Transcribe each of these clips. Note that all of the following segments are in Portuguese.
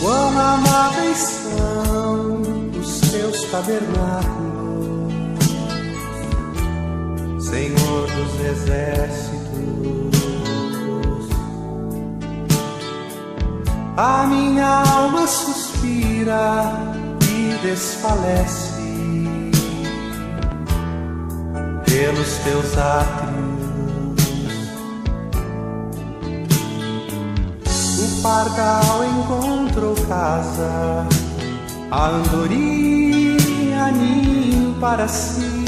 Quão amáveis são os teus tabernáculos, Senhor dos exércitos. A minha alma suspira e desfalece pelos teus átrios. O pardal encontrou casa, a andorinha ninho para si.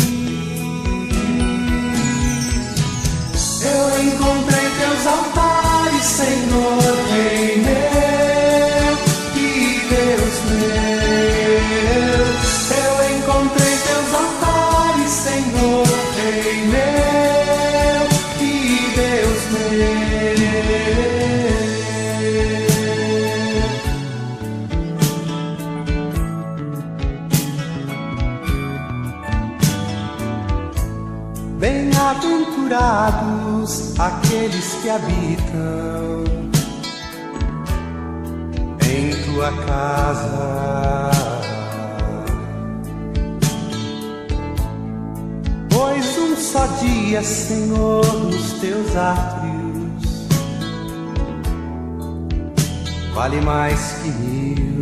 Bem-aventurados aqueles que habitam em tua casa. Pois um só dia, Senhor, nos teus átrios vale mais que mil.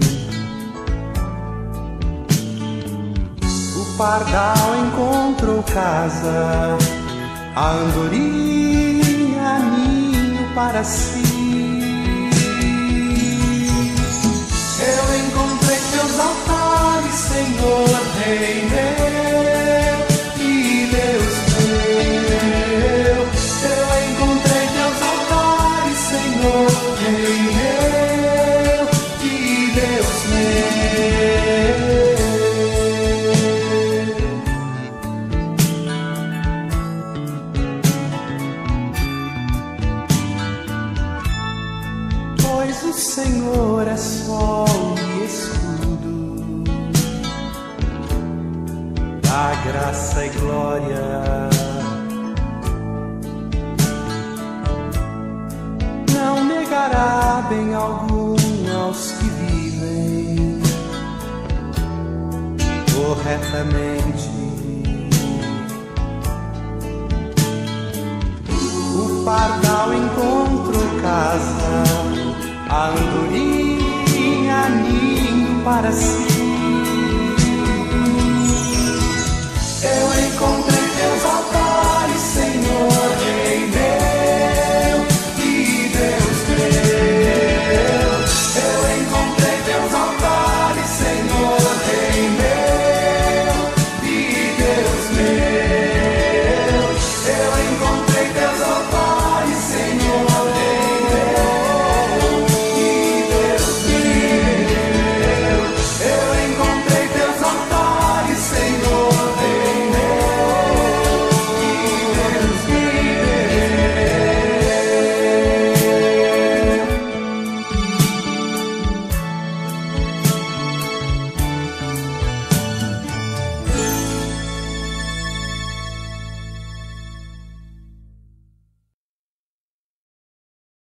O pardal encontrou casa, a andorinha ninho para si. Eu encontrei teus altares, Senhor, Rei meu o Senhor é sol e escudo, dá graça e glória. Não negará bem algum aos que vivem corretamente. O pardal encontrou para si.